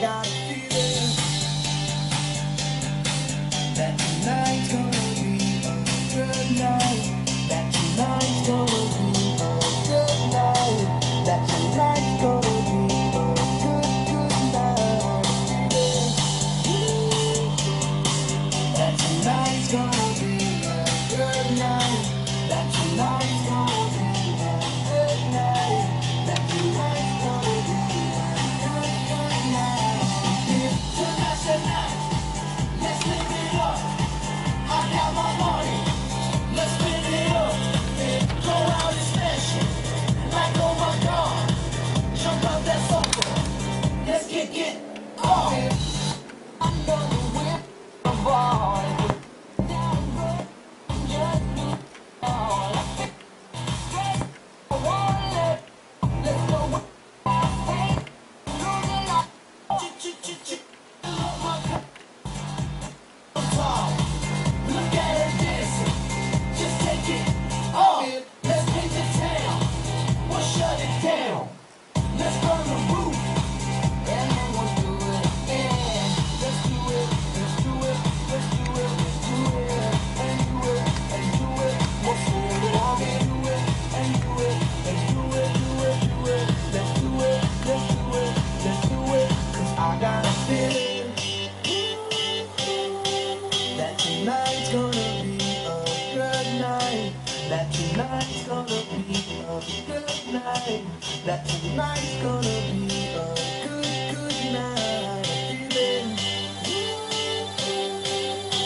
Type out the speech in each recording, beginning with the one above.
got it. Oh. tonight's gonna be a good night. That tonight's gonna be a good, good night. Feeling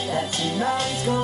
that tonight's gonna